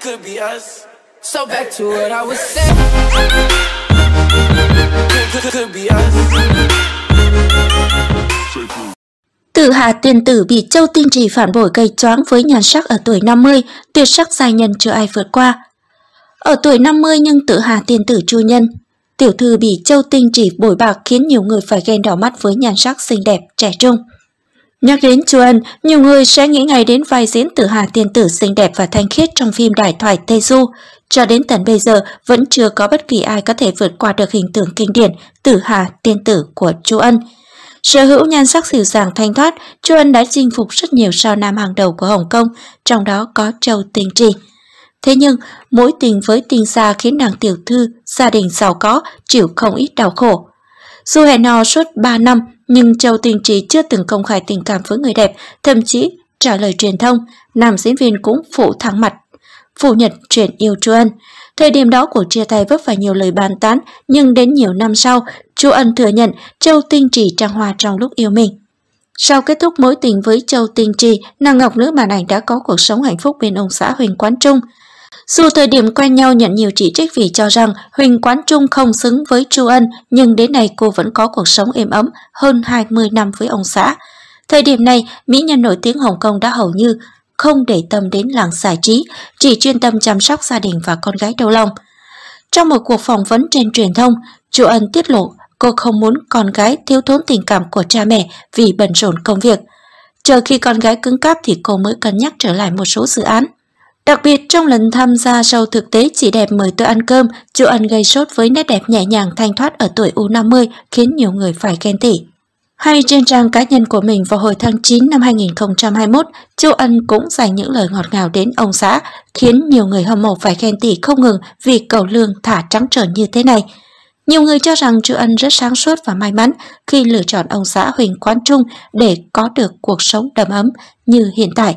could be us. So back to what I was saying. Could, could, be us. Tử Hà tiền tử bị Châu Tinh Trì phản bội gây choáng với nhan sắc ở tuổi 50, tuyệt sắc giai nhân chưa ai vượt qua. Ở tuổi 50 nhưng Tử Hà tiền tử chu nhân, tiểu thư bị Châu Tinh Trì bội bạc khiến nhiều người phải ghen đỏ mắt với nhan sắc xinh đẹp, trẻ trung. Nhắc đến Chu Ân, nhiều người sẽ nghĩ ngay đến vai diễn Tử Hà tiên tử xinh đẹp và thanh khiết trong phim đại thoại Tây Du. Cho đến tận bây giờ, vẫn chưa có bất kỳ ai có thể vượt qua được hình tượng kinh điển Tử Hà tiên tử của Chu Ân. Sở hữu nhan sắc dịu dàng thanh thoát, Chu Ân đã chinh phục rất nhiều sao nam hàng đầu của Hồng Kông, trong đó có Châu Tinh Trì. Thế nhưng, mối tình với tình xa khiến nàng tiểu thư, gia đình giàu có, chịu không ít đau khổ. Dù hẹn hò suốt 3 năm, nhưng Châu Tinh Trì chưa từng công khai tình cảm với người đẹp, thậm chí trả lời truyền thông, nam diễn viên cũng phủ thẳng mặt, phủ nhận chuyện yêu Chu Ân. Thời điểm đó cuộc chia tay vấp phải nhiều lời bàn tán, nhưng đến nhiều năm sau, Chu Ân thừa nhận Châu Tinh Trì trang hoa trong lúc yêu mình. Sau kết thúc mối tình với Châu Tinh Trì, nàng ngọc nữ màn ảnh đã có cuộc sống hạnh phúc bên ông xã Huỳnh Quán Trung. Dù thời điểm quen nhau nhận nhiều chỉ trích vì cho rằng Huỳnh Quán Trung không xứng với Chu Ân, nhưng đến nay cô vẫn có cuộc sống êm ấm hơn 20 năm với ông xã. Thời điểm này, mỹ nhân nổi tiếng Hồng Kông đã hầu như không để tâm đến làng giải trí, chỉ chuyên tâm chăm sóc gia đình và con gái đầu lòng. Trong một cuộc phỏng vấn trên truyền thông, Chu Ân tiết lộ cô không muốn con gái thiếu thốn tình cảm của cha mẹ vì bận rộn công việc. Chờ khi con gái cứng cáp thì cô mới cân nhắc trở lại một số dự án. Đặc biệt trong lần tham gia show thực tế chỉ đẹp mời tôi ăn cơm, Chu Ân gây sốt với nét đẹp nhẹ nhàng thanh thoát ở tuổi U50 khiến nhiều người phải khen tỉ. Hay trên trang cá nhân của mình vào hồi tháng 9 năm 2021, Châu Ân cũng dành những lời ngọt ngào đến ông xã, khiến nhiều người hâm mộ phải khen tỉ không ngừng vì cầu lương thả trắng trợn như thế này. Nhiều người cho rằng Chu Ân rất sáng suốt và may mắn khi lựa chọn ông xã Huỳnh Quán Trung để có được cuộc sống đầm ấm như hiện tại.